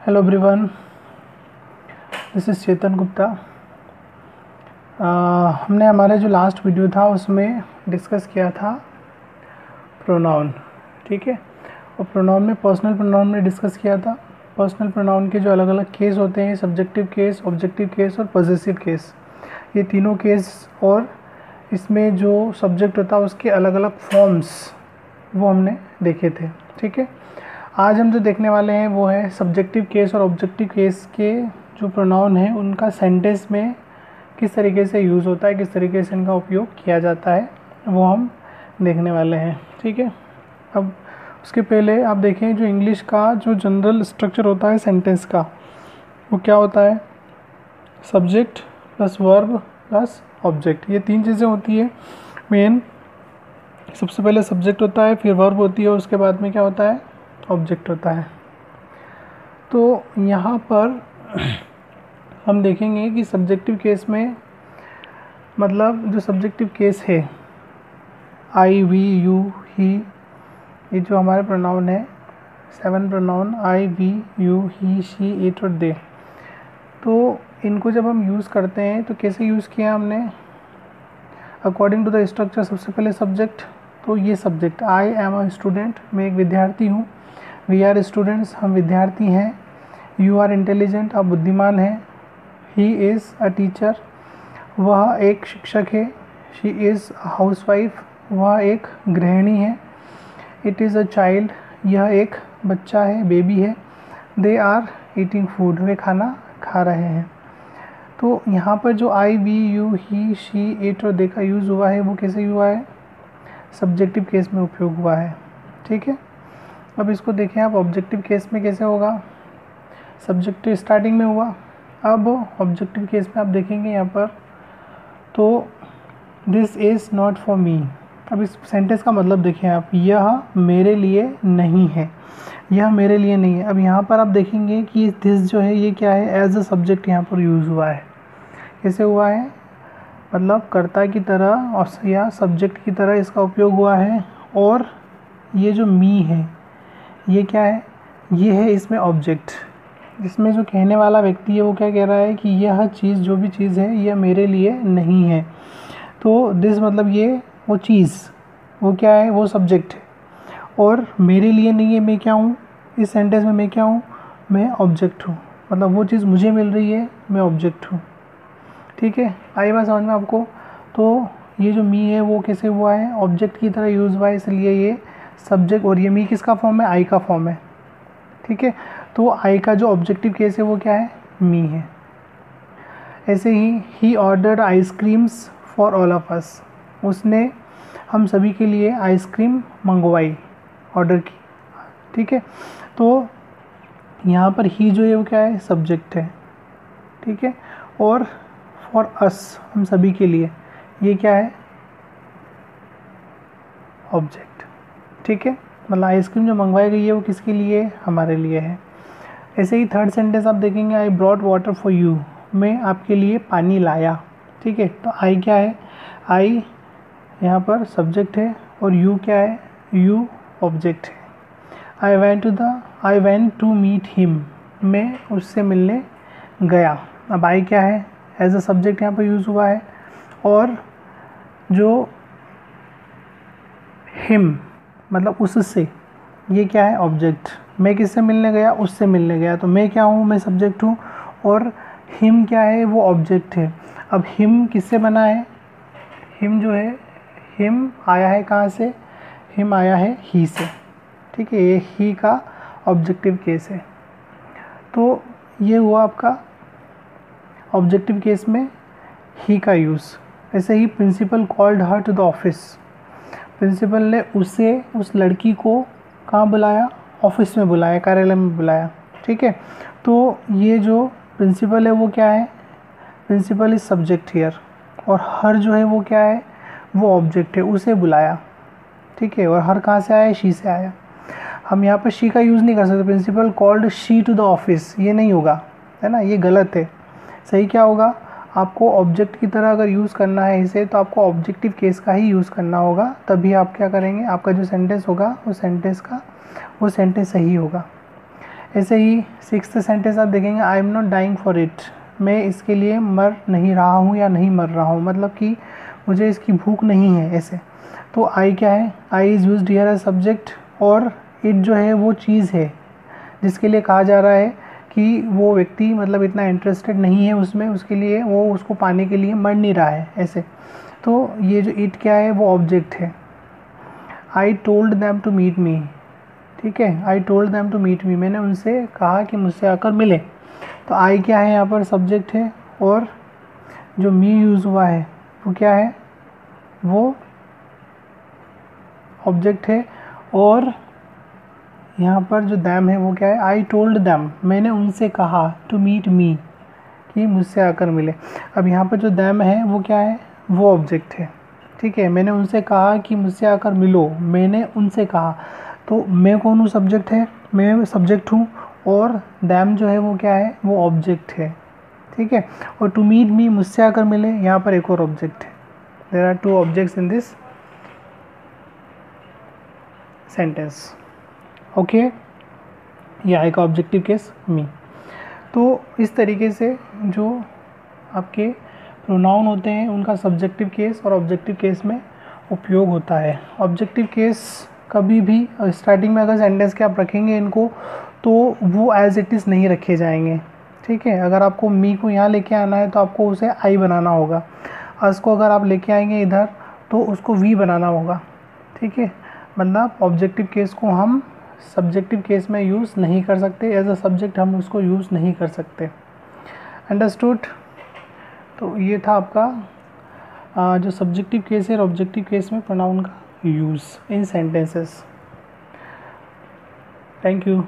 Hello everyone this is Chetan Gupta हमने हमारे जो लास्ट वीडियो था, उसमें डिस्कस किया था प्रोनाउन ठीक है? और प्रोनाउन में पर्सनल प्रोनाउन में डिस्कस किया था। पर्सनल प्रोनाउन के जो अलग अलग केस होते हैं सब्जेक्टिव केस ऑब्जेक्टिव केस और पॉजिटिव केस ये तीनों केस और इसमें जो सब्जेक्ट होता है उसके अलग अलग फॉर्म्स वो हमने देखे थे, ठीक है? आज हम जो देखने वाले हैं वो है सब्जेक्टिव केस और ऑब्जेक्टिव केस के जो प्रोनाउन हैं, उनका सेंटेंस में किस तरीके से यूज़ होता है, किस तरीके से इनका उपयोग किया जाता है, वो हम देखने वाले हैं, ठीक है? अब उसके पहले आप देखें जो इंग्लिश का जो जनरल स्ट्रक्चर होता है सेंटेंस का, वो क्या होता है? Subject plus verb plus object ये तीन चीज़ें होती है मेन सबसे पहले सब्जेक्ट होता है, फिर वर्ब होती है उसके बाद में क्या होता है? ऑब्जेक्ट होता है। तो यहाँ पर हम देखेंगे कि सब्जेक्टिव केस में मतलब जो सब्जेक्टिव केस है आई वी यू ही ये जो हमारे प्रोनाउन है seven pronoun I we you he she it और दे तो इनको जब हम यूज़ करते हैं तो कैसे यूज़ किया हमने? अकॉर्डिंग टू द स्ट्रक्चर सबसे पहले सब्जेक्ट तो ये subject I am a student मैं एक विद्यार्थी हूँ। वी आर स्टूडेंट्स हम विद्यार्थी हैं। यू आर इंटेलिजेंट आप बुद्धिमान हैं। ही इज़ अ टीचर वह एक शिक्षक है। शी इज़ हाउस वाइफ वह एक गृहिणी है। इट इज़ अ चाइल्ड यह एक बच्चा है बेबी है। दे आर ईटिंग फ़ूड वे खाना खा रहे हैं। तो यहाँ पर जो I we you he she it और दे का यूज़ हुआ है, वो कैसे हुआ है? सब्जेक्टिव केस में उपयोग हुआ है। ठीक है? अब इसको देखें आप ऑब्जेक्टिव केस में कैसे होगा? सब्जेक्टिव स्टार्टिंग में हुआ। अब ऑब्जेक्टिव केस में आप देखेंगे यहाँ पर तो this is not for me अब इस सेंटेंस का मतलब देखें आप, यह मेरे लिए नहीं है। यह मेरे लिए नहीं है। अब यहाँ पर आप देखेंगे कि दिस जो है, ये क्या है? एज अ सब्जेक्ट यहाँ पर यूज़ हुआ है। कैसे हुआ है? मतलब कर्ता की तरह और या सब्जेक्ट की तरह इसका उपयोग हुआ है। और ये जो मी है ये क्या है? ये है इसमें ऑब्जेक्ट जिसमें जो कहने वाला व्यक्ति है, वो क्या कह रहा है कि यह चीज़, जो भी चीज़ है, यह मेरे लिए नहीं है। तो दिस मतलब ये वो चीज़, वो क्या है? वो सब्जेक्ट है। और मेरे लिए नहीं है, मैं क्या हूँ? इस सेंटेंस में मैं क्या हूँ? मैं ऑब्जेक्ट हूँ। मतलब वो चीज़ मुझे मिल रही है, मैं ऑब्जेक्ट हूँ। ठीक है? आई बात समझ में आपको? तो ये जो मी है, वो कैसे हुआ है? ऑब्जेक्ट की तरह यूज़ हुआ है, इसलिए ये सब्जेक्ट और ये मी किसका फॉर्म है? आई का फॉर्म है। ठीक है? तो आई का जो ऑब्जेक्टिव केस है वो क्या है? मी है। ऐसे ही ही order ice creams for all of us उसने हम सभी के लिए आइसक्रीम मंगवाई ऑर्डर की। ठीक है? तो यहाँ पर ही जो है वो क्या है? सब्जेक्ट है। ठीक है? और फॉर अस हम सभी के लिए, ये क्या है? ऑब्जेक्ट ठीक है? मतलब आइसक्रीम जो मंगवाई गई है, वो किसके लिए? हमारे लिए है। ऐसे ही थर्ड सेंटेंस आप देखेंगे I brought water for you मैं आपके लिए पानी लाया। ठीक है? तो आई क्या है? आई यहाँ पर सब्जेक्ट है और यू क्या है? यू ऑब्जेक्ट है। I want to the I want to meet him मैं उससे मिलने गया। अब आई क्या है? एज अ सब्जेक्ट यहाँ पर यूज़ हुआ है। और जो हिम मतलब उससे। ये क्या है? ऑब्जेक्ट मैं किससे मिलने गया? उससे मिलने गया। तो मैं क्या हूँ? मैं सब्जेक्ट हूँ। और हिम क्या है? वो ऑब्जेक्ट है। अब हिम किससे बना है? हिम जो है हिम आया है कहाँ से? हिम आया है ही से। ठीक है? ये ही का ऑब्जेक्टिव केस है। तो ये हुआ आपका ऑब्जेक्टिव केस में ही का यूज़ ऐसे ही principal called her to the office principal ने उसे, उस लड़की को कहाँ बुलाया? ऑफ़िस में बुलाया, कार्यालय में बुलाया, ठीक है? तो ये जो प्रिंसिपल है वो क्या है? प्रिंसिपल इज़ सब्जेक्ट हियर और हर जो है वो क्या है? वो ऑब्जेक्ट है, उसे बुलाया, ठीक है? और हर कहाँ से आया? शी से आया। हम यहाँ पर शी का यूज़ नहीं कर सकते। Principal called she to the office, ये नहीं होगा, है ना? ये गलत है। सही क्या होगा? आपको ऑब्जेक्ट की तरह अगर यूज़ करना है इसे तो आपको ऑब्जेक्टिव केस का ही यूज़ करना होगा। तभी आप क्या करेंगे? आपका जो सेंटेंस होगा, वो सेंटेंस का, वो सेंटेंस सही होगा। ऐसे ही सिक्स सेंटेंस आप देखेंगे I am not dying for it मैं इसके लिए मर नहीं रहा हूँ या नहीं मर रहा हूँ। मतलब कि मुझे इसकी भूख नहीं है ऐसे। तो आई क्या है? I is used here as subject और इट जो है वो चीज़ है, जिसके लिए कहा जा रहा है कि वो व्यक्ति मतलब इतना इंटरेस्टेड नहीं है उसमें, उसके लिए वो उसको पाने के लिए मर नहीं रहा है, ऐसे। तो ये जो इट क्या है, वो ऑब्जेक्ट है। I told them to meet me ठीक है? I told them to meet me मैंने उनसे कहा कि मुझसे आकर मिले। तो आई क्या है यहाँ पर? सब्जेक्ट है और जो मी यूज़ हुआ है, वो क्या है? वो ऑब्जेक्ट है और यहाँ पर जो दैम है वो क्या है? आई टोल्ड दैम मैंने उनसे कहा टू मीट मी कि मुझसे आकर मिले। अब यहाँ पर जो दैम है वो क्या है? वो ऑब्जेक्ट है। ठीक है, मैंने उनसे कहा कि मुझसे आकर मिलो। मैंने उनसे कहा। तो मैं कौन हूँ? सब्जेक्ट है। मैं सब्जेक्ट हूँ और दैम जो है वो क्या है? वो ऑब्जेक्ट है। ठीक है? और टू मीट मी मुझसे आकर मिले। यहाँ पर एक और ऑब्जेक्ट है। There are two objects in this sentence okay? ये आएगा ऑब्जेक्टिव केस मी तो इस तरीके से जो आपके प्रोनाउन होते हैं, उनका सब्जेक्टिव केस और ऑब्जेक्टिव केस में उपयोग होता है। ऑब्जेक्टिव केस कभी भी स्टार्टिंग में अगर सेंटेंस के आप रखेंगे इनको तो वो एज इट इज़ नहीं रखे जाएँगे। ठीक है? अगर आपको मी को यहाँ लेके आना है तो आपको उसे आई बनाना होगा। अस को अगर आप लेके आएँगे इधर तो उसको वी बनाना होगा। ठीक है? मतलब ऑब्जेक्टिव केस को हम सब्जेक्टिव केस में यूज़ नहीं कर सकते एज अ सब्जेक्ट हम उसको यूज़ नहीं कर सकते। अंडरस्टूड तो ये था आपका आ, जो सब्जेक्टिव केस है और ऑब्जेक्टिव केस में प्रोनाउन का use in sentences thank you